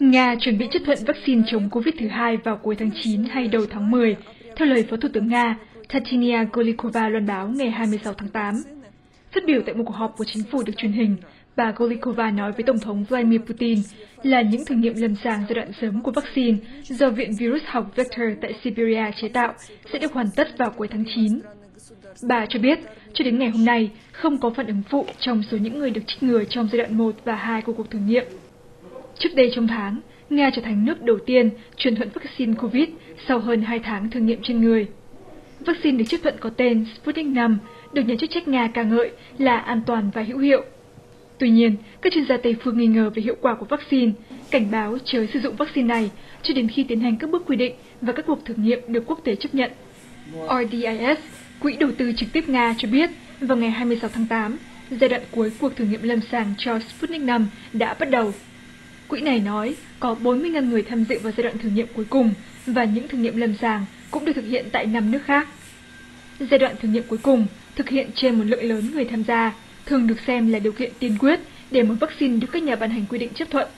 nga chuẩn bị chấp thuận vaccine chống COVID thứ hai vào cuối tháng 9 hay đầu tháng mười, theo lời phó thủ tướng nga Tatyana Golikova loan báo ngày hai mươi sáu tháng 8. phát biểu tại một cuộc họp của chính phủ được truyền hình, bà Golikova nói với tổng thống Vladimir Putin là những thử nghiệm lâm sàng giai đoạn sớm của vaccine do viện Virus học Vector tại Siberia chế tạo sẽ được hoàn tất vào cuối tháng 9. bà cho biết, cho đến ngày hôm nay, không có phản ứng phụ trong số những người được trích ngừa trong giai đoạn một và hai của cuộc thử nghiệm trước đây trong tháng, nga trở thành nước đầu tiên truyền thuận vắc xin cô vít sau hơn hai tháng thử nghiệm trên người. Vắc xin được chấp thuận có tên sputnik năm được nhà chức trách nga ca ngợi là an toàn và hữu hiệu. Tuy nhiên, các chuyên gia tây phương nghi ngờ về hiệu quả của vắc xin cảnh báo chớ sử dụng vắc xin này cho đến khi tiến hành các bước quy định và các cuộc thử nghiệm được quốc tế chấp nhận. Rdis quỹ đầu tư trực tiếp nga cho biết, vào ngày hai mươi sáu tháng tám, giai đoạn cuối cuộc thử nghiệm lâm sàng cho sputnik V đã bắt đầu quỹ này nói, có bốn mươi ngàn người tham dự vào giai đoạn thử nghiệm cuối cùng và những thử nghiệm lâm sàng cũng được thực hiện tại năm nước khác. Giai đoạn thử nghiệm cuối cùng thực hiện trên một lượng lớn người tham gia, thường được xem là điều kiện tiên quyết để một vaccine được các nhà ban hành quy định chấp thuận.